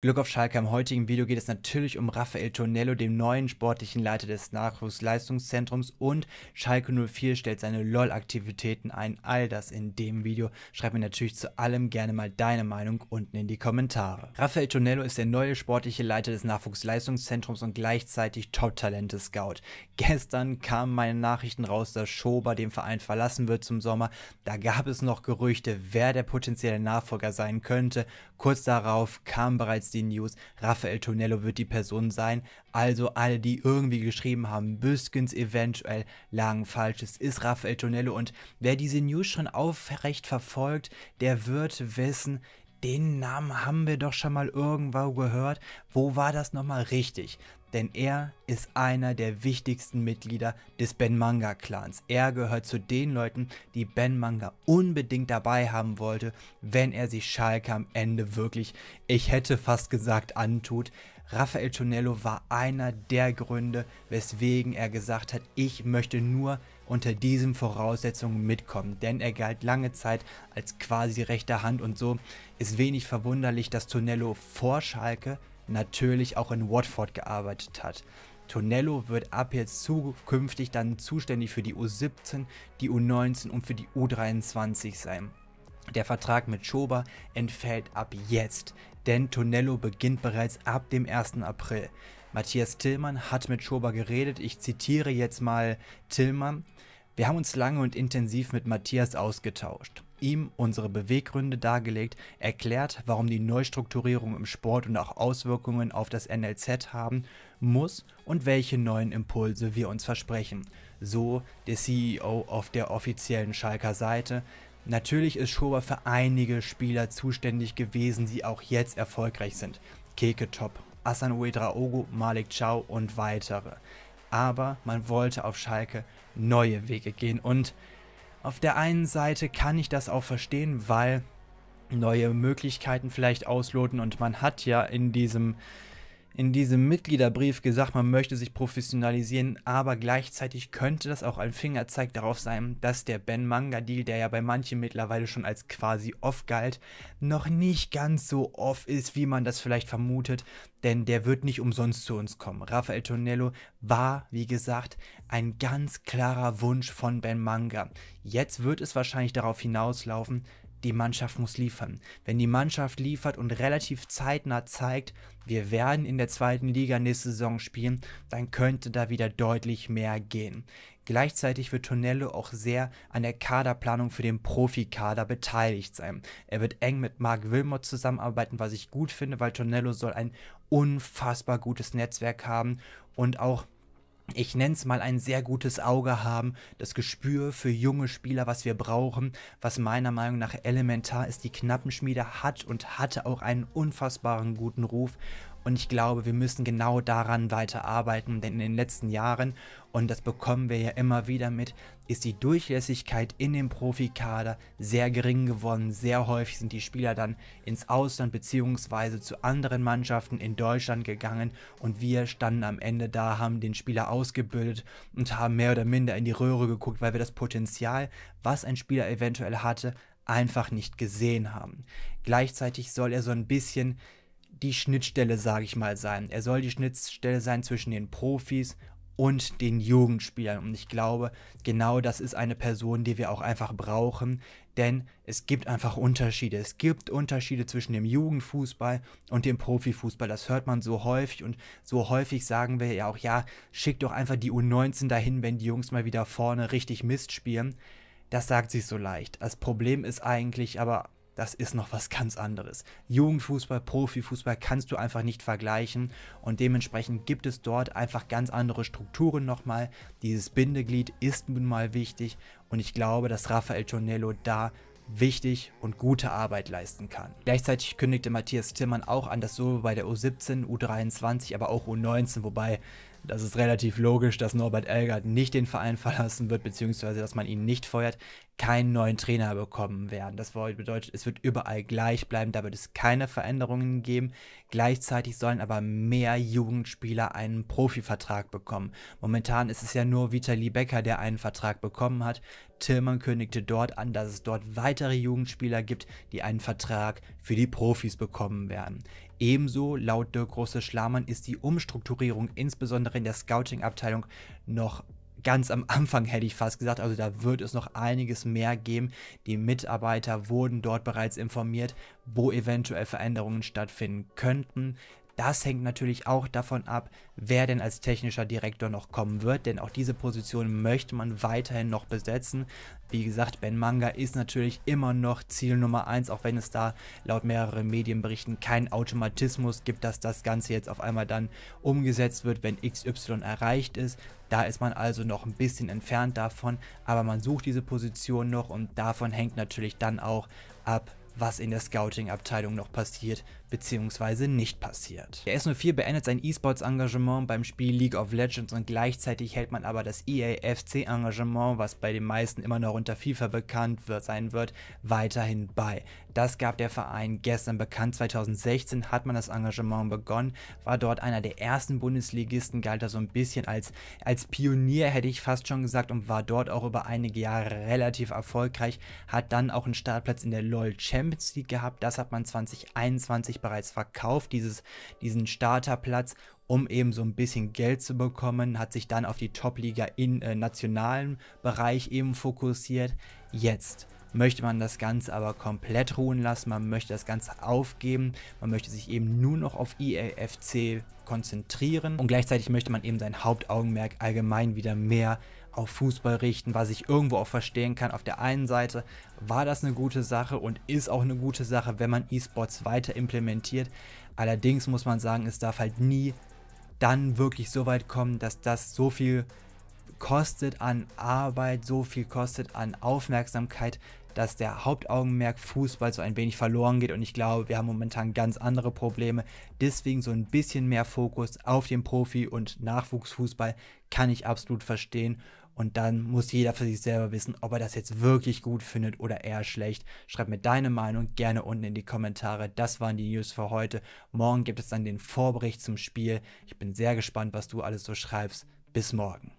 Glück auf Schalke. Im heutigen Video geht es natürlich um Rafael Tonello, dem neuen sportlichen Leiter des Nachwuchsleistungszentrums und Schalke 04 stellt seine LOL-Aktivitäten ein. All das in dem Video. Schreib mir natürlich zu allem gerne mal deine Meinung unten in die Kommentare. Rafael Tonello ist der neue sportliche Leiter des Nachwuchsleistungszentrums und gleichzeitig Top-Talente-Scout. Gestern kamen meine Nachrichten raus, dass Schober den Verein verlassen wird zum Sommer. Da gab es noch Gerüchte, wer der potenzielle Nachfolger sein könnte. Kurz darauf kam bereits jetzt die News, Rafael Tonello wird die Person sein. Also alle, die irgendwie geschrieben haben, Büskens eventuell lagen falsch. Es ist Rafael Tonello und wer diese News schon aufrecht verfolgt, der wird wissen, den Namen haben wir doch schon mal irgendwo gehört. Wo war das nochmal richtig? Denn er ist einer der wichtigsten Mitglieder des Ben Manga Clans. Er gehört zu den Leuten, die Ben Manga unbedingt dabei haben wollte, wenn er sich Schalke am Ende wirklich, ich hätte fast gesagt, antut. Rafael Tonello war einer der Gründe, weswegen er gesagt hat, ich möchte nur unter diesen Voraussetzungen mitkommen, denn er galt lange Zeit als quasi rechte Hand und so ist wenig verwunderlich, dass Tonello vor Schalke natürlich auch in Watford gearbeitet hat. Tonello wird ab jetzt zukünftig dann zuständig für die U17, die U19 und für die U23 sein. Der Vertrag mit Schober entfällt ab jetzt, denn Tonello beginnt bereits ab dem 1. April. Matthias Tillmann hat mit Schober geredet. Ich zitiere jetzt mal Tillmann. Wir haben uns lange und intensiv mit Matthias ausgetauscht, ihm unsere Beweggründe dargelegt, erklärt, warum die Neustrukturierung im Sport und auch Auswirkungen auf das NLZ haben muss und welche neuen Impulse wir uns versprechen. So der CEO auf der offiziellen Schalker Seite. Natürlich ist Schober für einige Spieler zuständig gewesen, die auch jetzt erfolgreich sind. Keke Top, Asan Uedraogo, Malik Chow und weitere. Aber man wollte auf Schalke neue Wege gehen. Und auf der einen Seite kann ich das auch verstehen, weil neue Möglichkeiten vielleicht ausloten. Und man hat ja in diesem in diesem Mitgliederbrief gesagt, man möchte sich professionalisieren, aber gleichzeitig könnte das auch ein Fingerzeig darauf sein, dass der Ben Manga Deal, der ja bei manchen mittlerweile schon als quasi off galt, noch nicht ganz so off ist, wie man das vielleicht vermutet, denn der wird nicht umsonst zu uns kommen. Rafael Tonello war, wie gesagt, ein ganz klarer Wunsch von Ben Manga. Jetzt wird es wahrscheinlich darauf hinauslaufen, die Mannschaft muss liefern. Wenn die Mannschaft liefert und relativ zeitnah zeigt, wir werden in der zweiten Liga nächste Saison spielen, dann könnte da wieder deutlich mehr gehen. Gleichzeitig wird Tonello auch sehr an der Kaderplanung für den Profikader beteiligt sein. Er wird eng mit Mark Wilmot zusammenarbeiten, was ich gut finde, weil Tonello soll ein unfassbar gutes Netzwerk haben und auch ich nenne es mal ein sehr gutes Auge haben, das Gespür für junge Spieler, was wir brauchen, was meiner Meinung nach elementar ist. Die Knappenschmiede hat und hatte auch einen unfassbaren guten Ruf und ich glaube, wir müssen genau daran weiterarbeiten, denn in den letzten Jahren, und das bekommen wir ja immer wieder mit, ist die Durchlässigkeit in dem Profikader sehr gering geworden. Sehr häufig sind die Spieler dann ins Ausland bzw. zu anderen Mannschaften in Deutschland gegangen und wir standen am Ende da, haben den Spieler ausgebildet und haben mehr oder minder in die Röhre geguckt, weil wir das Potenzial, was ein Spieler eventuell hatte, einfach nicht gesehen haben. Gleichzeitig soll er so ein bisschen die Schnittstelle, sage ich mal, sein. Er soll die Schnittstelle sein zwischen den Profis und den Jugendspielern. Und ich glaube, genau das ist eine Person, die wir auch einfach brauchen, denn es gibt einfach Unterschiede. Es gibt Unterschiede zwischen dem Jugendfußball und dem Profifußball. Das hört man so häufig und so häufig sagen wir ja auch, ja, schickt doch einfach die U19 dahin, wenn die Jungs mal wieder vorne richtig Mist spielen. Das sagt sich so leicht. Das Problem ist eigentlich aber das ist noch was ganz anderes. Jugendfußball, Profifußball kannst du einfach nicht vergleichen und dementsprechend gibt es dort einfach ganz andere Strukturen nochmal. Dieses Bindeglied ist nun mal wichtig und ich glaube, dass Rafael Tonello da wichtig und gute Arbeit leisten kann. Gleichzeitig kündigte Matthias Tillmann auch an, dass so bei der U17, U23, aber auch U19, wobei das ist relativ logisch, dass Norbert Elgert nicht den Verein verlassen wird, beziehungsweise dass man ihn nicht feuert. Keinen neuen Trainer bekommen werden. Das bedeutet, es wird überall gleich bleiben, da wird es keine Veränderungen geben. Gleichzeitig sollen aber mehr Jugendspieler einen Profivertrag bekommen. Momentan ist es ja nur Vitali Becker, der einen Vertrag bekommen hat. Tillmann kündigte dort an, dass es dort weitere Jugendspieler gibt, die einen Vertrag für die Profis bekommen werden. Ebenso, laut Dirk Große-Schlamann, ist die Umstrukturierung insbesondere in der Scouting-Abteilung noch ganz am Anfang hätte ich fast gesagt, also da wird es noch einiges mehr geben. Die Mitarbeiter wurden dort bereits informiert, wo eventuell Veränderungen stattfinden könnten. Das hängt natürlich auch davon ab, wer denn als technischer Direktor noch kommen wird, denn auch diese Position möchte man weiterhin noch besetzen. Wie gesagt, Ben Manga ist natürlich immer noch Ziel Nummer 1, auch wenn es da laut mehreren Medienberichten keinen Automatismus gibt, dass das Ganze jetzt auf einmal dann umgesetzt wird, wenn XY erreicht ist. Da ist man also noch ein bisschen entfernt davon, aber man sucht diese Position noch und davon hängt natürlich dann auch ab, was in der Scouting-Abteilung noch passiert bzw. nicht passiert. Der S04 beendet sein E-Sports-Engagement beim Spiel League of Legends und gleichzeitig hält man aber das EAFC-Engagement, was bei den meisten immer noch unter FIFA bekannt wird, sein wird, weiterhin bei. Das gab der Verein gestern bekannt. 2016 hat man das Engagement begonnen, war dort einer der ersten Bundesligisten, galt da so ein bisschen als, als Pionier, hätte ich fast schon gesagt, und war dort auch über einige Jahre relativ erfolgreich, hat dann auch einen Startplatz in der LoL Champions League gehabt. Das hat man 2021 sich bereits verkauft, dieses, diesen Starterplatz, um eben so ein bisschen Geld zu bekommen, hat sich dann auf die Top-Liga im äh, nationalen Bereich eben fokussiert. Jetzt möchte man das Ganze aber komplett ruhen lassen, man möchte das Ganze aufgeben, man möchte sich eben nur noch auf EAFC konzentrieren und gleichzeitig möchte man eben sein Hauptaugenmerk allgemein wieder mehr auf Fußball richten, was ich irgendwo auch verstehen kann. Auf der einen Seite war das eine gute Sache und ist auch eine gute Sache, wenn man E-Sports weiter implementiert. Allerdings muss man sagen, es darf halt nie dann wirklich so weit kommen, dass das so viel kostet an Arbeit, so viel kostet an Aufmerksamkeit, dass der Hauptaugenmerk Fußball so ein wenig verloren geht und ich glaube, wir haben momentan ganz andere Probleme. Deswegen so ein bisschen mehr Fokus auf den Profi- und Nachwuchsfußball kann ich absolut verstehen. Und dann muss jeder für sich selber wissen, ob er das jetzt wirklich gut findet oder eher schlecht. Schreib mir deine Meinung gerne unten in die Kommentare. Das waren die News für heute. Morgen gibt es dann den Vorbericht zum Spiel. Ich bin sehr gespannt, was du alles so schreibst. Bis morgen.